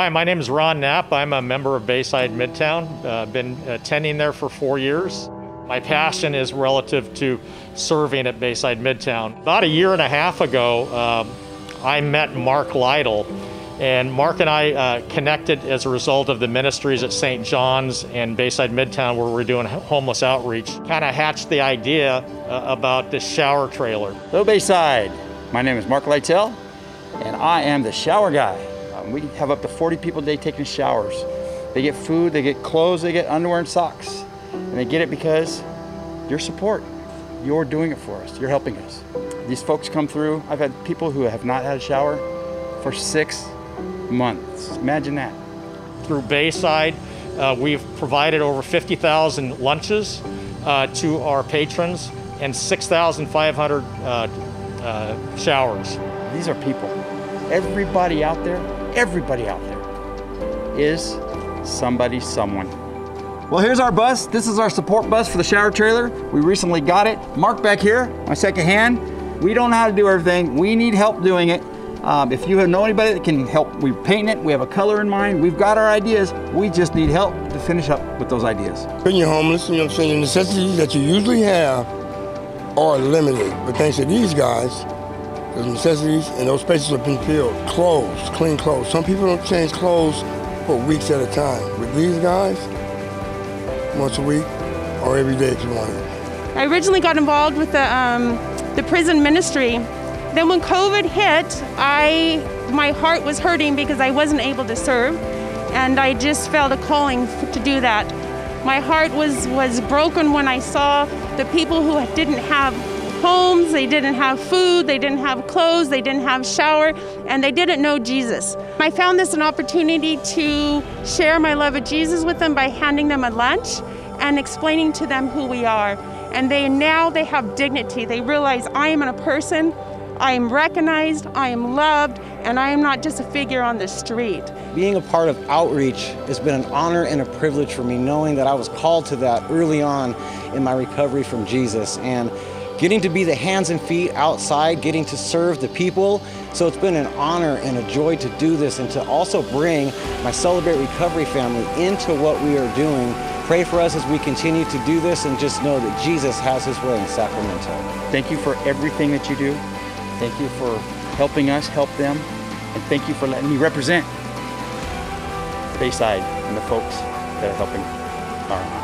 Hi, my name is Ron Knapp. I'm a member of Bayside Midtown. Uh, been attending there for four years. My passion is relative to serving at Bayside Midtown. About a year and a half ago, um, I met Mark Lytle, and Mark and I uh, connected as a result of the ministries at St. John's and Bayside Midtown, where we're doing homeless outreach. Kind of hatched the idea uh, about this shower trailer. Hello, Bayside. My name is Mark Lytle, and I am the shower guy. Um, we have up to 40 people a day taking showers. They get food, they get clothes, they get underwear and socks. And they get it because your support. You're doing it for us. You're helping us. These folks come through. I've had people who have not had a shower for six months. Imagine that. Through Bayside, uh, we've provided over 50,000 lunches uh, to our patrons and 6,500 uh, uh, showers. These are people. Everybody out there, everybody out there is somebody, someone. Well, here's our bus. This is our support bus for the shower trailer. We recently got it. Mark back here, my second hand. We don't know how to do everything. We need help doing it. Um, if you know anybody that can help, we paint it. We have a color in mind. We've got our ideas. We just need help to finish up with those ideas. When you're homeless, you know what I'm saying, the necessities that you usually have are limited. But thanks to these guys, the necessities and those spaces have been filled. Clothes, clean clothes. Some people don't change clothes for weeks at a time. With these guys, once a week or every day if you want it. I originally got involved with the, um, the prison ministry. Then when COVID hit, I, my heart was hurting because I wasn't able to serve. And I just felt a calling to do that. My heart was, was broken when I saw the people who didn't have homes, they didn't have food, they didn't have clothes, they didn't have shower, and they didn't know Jesus. I found this an opportunity to share my love of Jesus with them by handing them a lunch and explaining to them who we are. And they now they have dignity. They realize I am a person, I am recognized, I am loved, and I am not just a figure on the street. Being a part of outreach has been an honor and a privilege for me, knowing that I was called to that early on in my recovery from Jesus. And getting to be the hands and feet outside, getting to serve the people. So it's been an honor and a joy to do this and to also bring my Celebrate Recovery family into what we are doing. Pray for us as we continue to do this and just know that Jesus has his way in Sacramento. Thank you for everything that you do. Thank you for helping us help them. And thank you for letting me represent Bayside and the folks that are helping our.